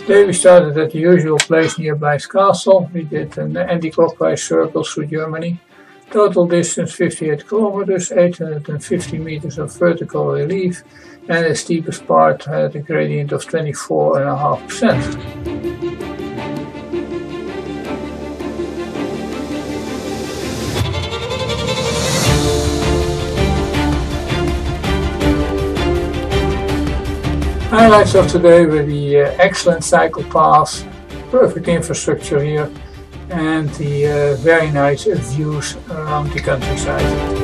Today we started at the usual place near Blieskastel. We did an anti-clockwise circle through Germany. Total distance 58 kilometers, 850 meters of vertical relief, and the steepest part had a gradient of 24.5%. Highlights of today were the uh, excellent cycle paths, perfect infrastructure here, and the uh, very nice views around the countryside.